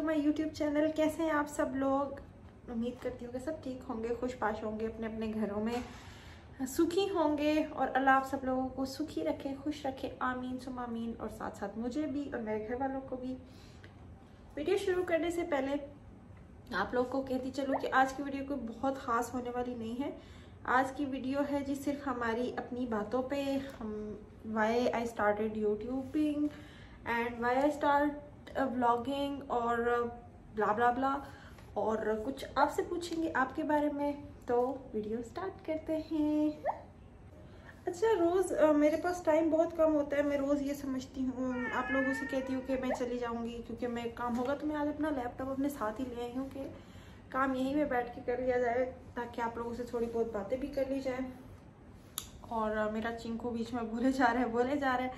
To my YouTube channel. कैसे हैं आप सब लोग? उम्मीद करती हूँ कि सब ठीक होंगे खुश पाश होंगे अपने अपने घरों में सुखी होंगे और अल्लाह आप सब लोगों को सुखी रखे, खुश रखे। आमीन, सुम आमीन और साथ साथ मुझे भी और मेरे घर वालों को भी। वीडियो शुरू करने से पहले आप लोग को कहती चलो कि आज की वीडियो कोई बहुत ख़ास होने वाली नहीं है। आज की वीडियो है जी सिर्फ़ हमारी अपनी बातों पे। हम why I started YouTubing and why I start vlogging और ब्ला ब्ला ब्ला और कुछ आपसे पूछेंगे आपके बारे में तो वीडियो स्टार्ट करते हैं। अच्छा रोज़ मेरे पास टाइम बहुत कम होता है, मैं रोज़ ये समझती हूँ। आप लोगों से कहती हूँ कि मैं चली जाऊँगी, क्योंकि मैं काम होगा तो मैं आज अपना लैपटॉप अपने साथ ही ले आई हूँ कि काम यहीं पे बैठ के कर लिया जाए, ताकि आप लोगों से थोड़ी बहुत बातें भी कर ली जाए। और मेरा चिंकू बीच में बोले जा रहे हैं, बोले जा रहे हैं।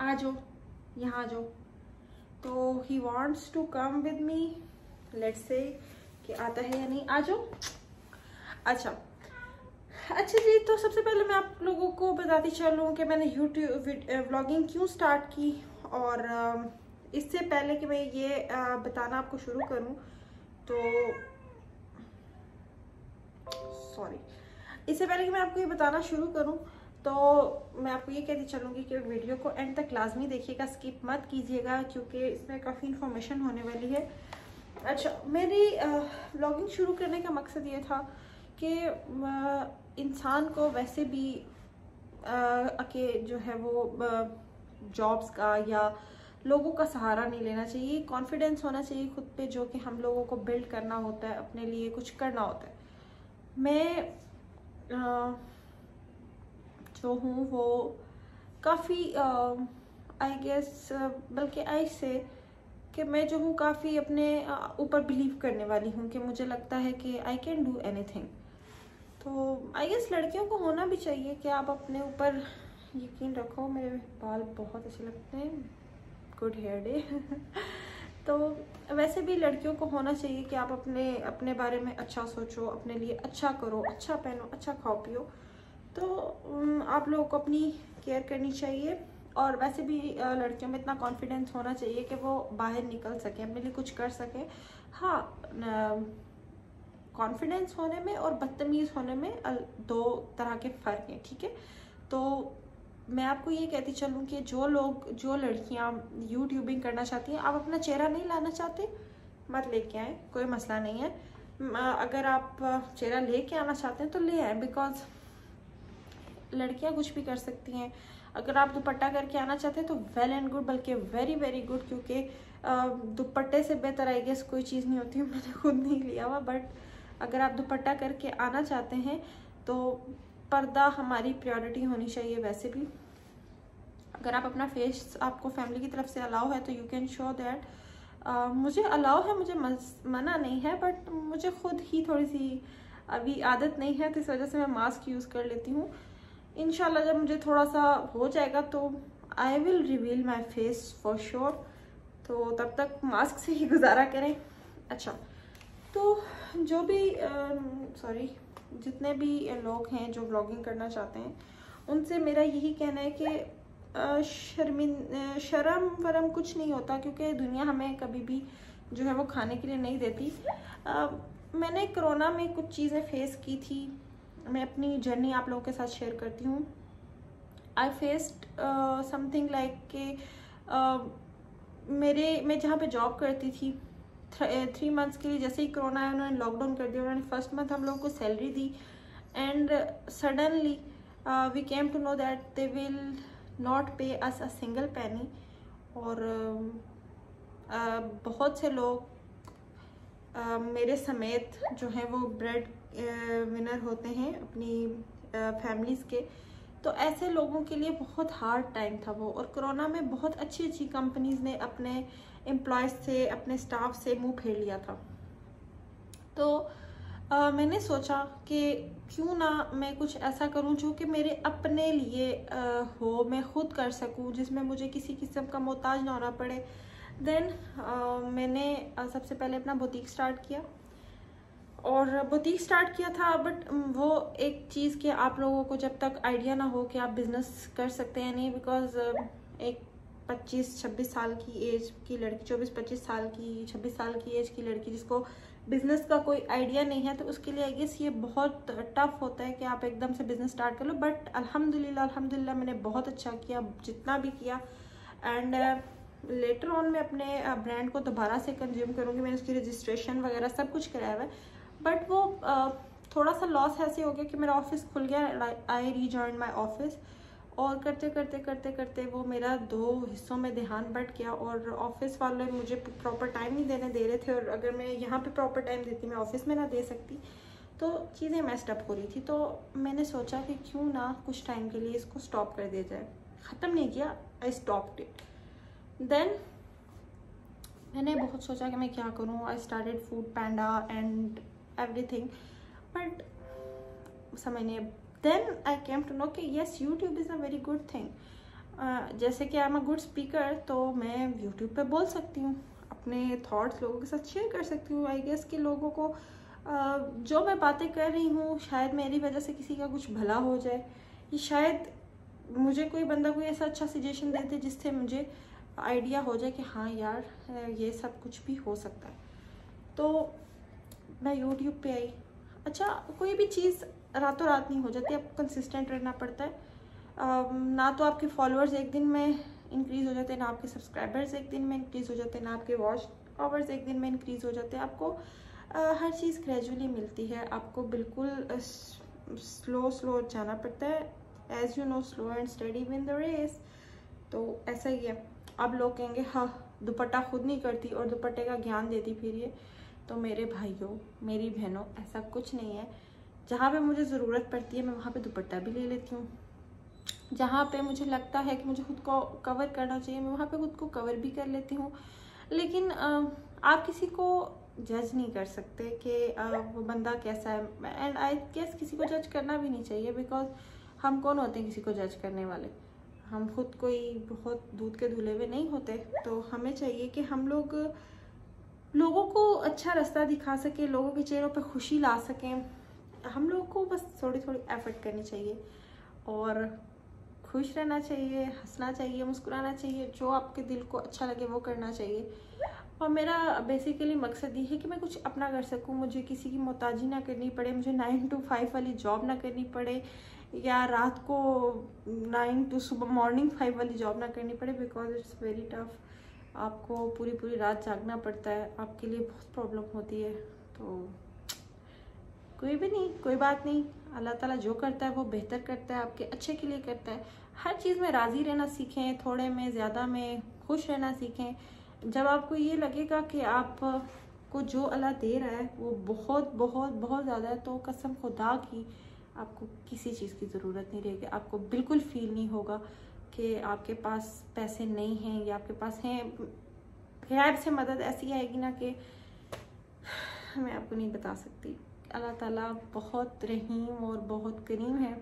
आ जाओ। यहाँ जो। तो he wants to come with me late से कि आता है या नहीं, आ जाओ। अच्छा। अच्छा जी तो सबसे पहले मैं आप लोगों को बताती चलूँ कि मैंने यूट्यूब व्लॉगिंग क्यों स्टार्ट की और इससे पहले कि मैं ये बताना आपको शुरू करूँ तो सॉरी इससे पहले कि मैं आपको ये बताना शुरू करूँ तो मैं आपको ये कहती चलूँगी कि वीडियो को एंड तक लाजमी देखिएगा स्किप मत कीजिएगा क्योंकि इसमें काफ़ी इन्फॉर्मेशन होने वाली है। अच्छा मेरी ब्लॉगिंग शुरू करने का मकसद ये था कि इंसान को वैसे भी के जो है वो जॉब्स का या लोगों का सहारा नहीं लेना चाहिए। कॉन्फिडेंस होना चाहिए खुद पे जो कि हम लोगों को बिल्ड करना होता है अपने लिए कुछ करना होता है। मैं आ, जो हूँ वो काफ़ी आई गेस बल्कि आई से कि मैं जो हूँ काफ़ी अपने ऊपर बिलीव करने वाली हूँ कि मुझे लगता है कि आई कैन डू एनीथिंग तो आई गेस लड़कियों को होना भी चाहिए कि आप अपने ऊपर यकीन रखो, मेरे बाल बहुत अच्छे लगते हैं। गुड हेयर डे तो वैसे भी लड़कियों को होना चाहिए कि आप अपने अपने बारे में अच्छा सोचो, अपने लिए अच्छा करो अच्छा पहनो अच्छा खाओ, पियो। तो आप लोगों को अपनी केयर करनी चाहिए। और वैसे भी लड़कियों में इतना कॉन्फिडेंस होना चाहिए कि वो बाहर निकल सके, अपने लिए कुछ कर सके। हाँ कॉन्फिडेंस होने में और बदतमीज़ होने में दो तरह के फ़र्क हैं, ठीक है? तो मैं आपको ये कहती चलूँ कि जो लोग, जो लड़कियाँ यूट्यूबिंग करना चाहती हैं, आप अपना चेहरा नहीं लाना चाहते, मत लेके आए, कोई मसला नहीं है। अगर आप चेहरा लेके आना चाहते हैं तो ले आए बिकॉज़ लड़कियाँ कुछ भी कर सकती हैं। अगर आप दुपट्टा करके आना चाहते हैं तो वेल एंड गुड बल्कि वेरी वेरी गुड क्योंकि दुपट्टे से बेहतर आई गेस कोई चीज़ नहीं होती, मैंने खुद नहीं लिया हुआ बट अगर आप दुपट्टा करके आना चाहते हैं तो पर्दा हमारी प्रायोरिटी होनी चाहिए वैसे भी। अगर आप अपना फेस आपको फैमिली की तरफ़ से अलाउ है तो यू कैन शो दैट मुझे अलाउ है, मुझे मना नहीं है बट मुझे खुद ही थोड़ी सी अभी आदत नहीं है तो इस वजह से मैं मास्क यूज़ कर लेती हूँ। इनशाला जब मुझे थोड़ा सा हो जाएगा तो I will reveal my face for sure तो तब तक मास्क से ही गुजारा करें। अच्छा तो जो भी सॉरी जितने भी लोग हैं जो ब्लॉगिंग करना चाहते हैं उनसे मेरा यही कहना है कि शर्मिन शर्म वरम कुछ नहीं होता क्योंकि दुनिया हमें कभी भी जो है वो खाने के लिए नहीं देती। आ, मैंने कोरोना में कुछ चीज़ें फेस की थी। मैं अपनी जर्नी आप लोगों के साथ शेयर करती हूँ। आई फेस्ड समथिंग लाइक के मेरे मैं जहाँ पे जॉब करती थी थ्री मंथ्स के लिए जैसे ही कोरोना आया उन्होंने लॉकडाउन कर दिया उन्होंने फ़र्स्ट मंथ हम लोगों को salary the. And suddenly we came to know that they will not pay us a single पैनी और uh, बहुत से लोग मेरे समेत जो है वो ब्रेड विनर होते हैं अपनी फैमिलीज़ के। तो ऐसे लोगों के लिए बहुत हार्ड टाइम था वो। और कोरोना में बहुत अच्छी अच्छी कंपनीज़ ने अपने एम्प्लॉयज़ से अपने स्टाफ से मुँह फेर लिया था। तो आ, मैंने सोचा कि क्यों ना मैं कुछ ऐसा करूँ जो कि मेरे अपने लिए आ, हो मैं खुद कर सकूँ जिसमें मुझे किसी किस्म का मोहताज ना होना पड़े। देन मैंने आ, सबसे पहले अपना बुटीक स्टार्ट किया। और बुटीक स्टार्ट किया था बट वो एक चीज़ के आप लोगों को जब तक आइडिया ना हो कि आप बिज़नेस कर सकते हैं नहीं बिकॉज़ एक पच्चीस छब्बीस साल की एज की लड़की चौबीस पच्चीस साल की छब्बीस साल की एज की लड़की जिसको बिज़नेस का कोई आइडिया नहीं है तो उसके लिए आई गेस ये बहुत टफ होता है कि आप एकदम से बिज़नेस स्टार्ट कर लो। बट अल्हम्दुलिल्लाह अल्हम्दुलिल्लाह मैंने बहुत अच्छा किया जितना भी किया। एंड लेटर ऑन मैं अपने ब्रांड को दोबारा से कंज्यूम करूँगी। मैंने उसकी रजिस्ट्रेशन वगैरह सब कुछ कराया हुआ है। बट वो थोड़ा सा लॉस ऐसे हो गया कि मेरा ऑफ़िस खुल गया आई री जॉइन माई ऑफ़िस और करते करते करते करते वो मेरा दो हिस्सों में ध्यान बट गया और ऑफ़िस वाले मुझे प्रॉपर टाइम नहीं देने दे रहे थे और अगर मैं यहाँ पे प्रॉपर टाइम देती, मैं ऑफ़िस में ना दे सकती तो चीज़ें मेस्ड अप हो रही थी। तो मैंने सोचा कि क्यों ना कुछ टाइम के लिए इसको स्टॉप कर दिया जाए। ख़त्म नहीं किया आई स्टॉप इट देन मैंने बहुत सोचा कि मैं क्या करूँ। I started Foodpanda and everything but समझ नहीं। Then I came to know कि yes YouTube is a very good thing जैसे कि I am a good speaker तो मैं यूट्यूब पे बोल सकती हूँ। अपने थॉट्स लोगों के साथ शेयर कर सकती हूँ। आई गेस कि लोगों को uh, जो मैं बातें कर रही हूँ शायद मेरी वजह से किसी का कुछ भला हो जाए। या शायद मुझे कोई बंदा कोई ऐसा अच्छा सजेशन दे दे जिससे मुझे आइडिया हो जाए कि हाँ यार ये सब कुछ भी हो सकता है। तो मैं यूट्यूब पे आई। अच्छा कोई भी चीज़ रातों रात नहीं हो जाती आपको कंसिस्टेंट रहना पड़ता है। आ, ना तो आपके फॉलोअर्स एक दिन में इंक्रीज़ हो जाते हैं ना आपके सब्सक्राइबर्स एक दिन में इंक्रीज़ हो जाते हैं ना आपके वॉच आवर्स एक दिन में इंक्रीज़ हो जाते हैं। आपको आ, हर चीज़ ग्रेजुअली मिलती है। आपको बिल्कुल स्लो स्लो जाना पड़ता है। As you know slow and study win the race तो ऐसा ही है। अब लोग कहेंगे हाँ दुपट्टा खुद नहीं करती और दुपट्टे का ज्ञान देती फिर ये। तो मेरे भाइयों, मेरी बहनों, ऐसा कुछ नहीं है। जहाँ पे मुझे ज़रूरत पड़ती है, मैं वहाँ पे दुपट्टा भी ले लेती हूँ। जहाँ पे मुझे लगता है कि मुझे खुद को कवर करना चाहिए, मैं वहाँ पे खुद को कवर भी कर लेती हूँ। लेकिन आप किसी को जज नहीं कर सकते कि वो बंदा कैसा है। एंड आई गेस किसी को जज करना भी नहीं चाहिए बिकॉज़ हम कौन होते हैं किसी को जज करने वाले? हम खुद कोई बहुत दूध के धुले हुए नहीं होते तो हमें चाहिए कि हम लोग लोगों को अच्छा रास्ता दिखा सकें, लोगों के चेहरों पर खुशी ला सकें। हम लोग को बस थोड़ी थोड़ी एफर्ट करनी चाहिए और खुश रहना चाहिए, हंसना चाहिए, मुस्कुराना चाहिए, जो आपके दिल को अच्छा लगे वो करना चाहिए। और मेरा बेसिकली मकसद ये है कि मैं कुछ अपना कर सकूँ, मुझे किसी की मोहताजी ना करनी पड़े, मुझे नाइन टू फाइव वाली जॉब ना करनी पड़े। या रात को नाइन टू सुबह मॉर्निंग फाइव वाली जॉब ना करनी पड़े बिकॉज़ इट्स वेरी टफ आपको पूरी पूरी रात जागना पड़ता है, आपके लिए बहुत प्रॉब्लम होती है। तो कोई भी नहीं, कोई बात नहीं। अल्लाह ताला जो करता है, वो बेहतर करता है, आपके अच्छे के लिए करता है। हर चीज़ में राज़ी रहना सीखें, थोड़े में, ज़्यादा में, खुश रहना सीखें। जब आपको ये लगेगा कि आप को जो अल्लाह दे रहा है, वो बहुत बहुत बहुत ज़्यादा है तो कसम खुदा की आपको किसी चीज़ की ज़रूरत नहीं रहेगी। आपको बिल्कुल फील नहीं होगा कि आपके पास पैसे नहीं हैं या आपके पास हैं। गैब से मदद ऐसी आएगी ना कि मैं आपको नहीं बता सकती। अल्लाह ताला बहुत रहीम और बहुत करीम है।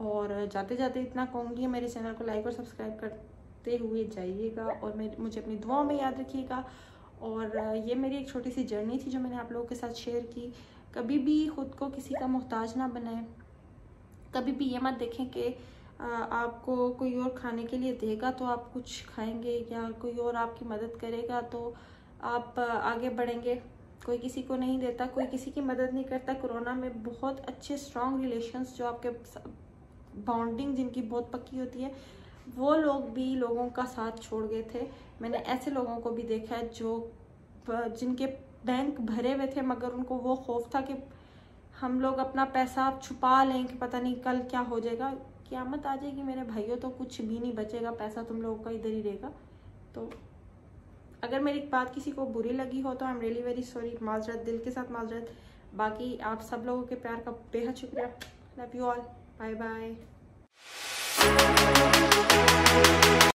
और जाते जाते इतना कहूँगी, मेरे चैनल को लाइक और सब्सक्राइब करते हुए जाइएगा और मेरे, मुझे अपनी दुआओं में याद रखिएगा। और ये मेरी एक छोटी सी जर्नी थी जो मैंने आप लोगों के साथ शेयर की। कभी भी ख़ुद को किसी का मोहताज ना बनाए। कभी भी ये मत देखें कि आपको कोई और खाने के लिए देगा तो आप कुछ खाएँगे या कोई और आपकी मदद करेगा तो आप आगे बढ़ेंगे। कोई किसी को नहीं देता, कोई किसी की मदद नहीं करता। कोरोना में बहुत अच्छे स्ट्रॉन्ग रिलेशंस जो आपके बॉन्डिंग जिनकी बहुत पक्की होती है, वो लोग भी लोगों का साथ छोड़ गए थे। मैंने ऐसे लोगों को भी देखा है जो जिनके बैंक भरे हुए थे, मगर उनको वो खौफ था कि हम लोग अपना पैसा छुपा लें कि पता नहीं कल क्या हो जाएगा। क्यामत आ जाएगी, मेरे भाइयों तो कुछ भी नहीं बचेगा, पैसा तुम लोगों का इधर ही रहेगा। तो अगर मेरी बात किसी को बुरी लगी हो तो I am really very sorry माजरत, दिल के साथ माजरत। बाकी आप सब लोगों के प्यार का बेहद शुक्रिया। Love you all bye bye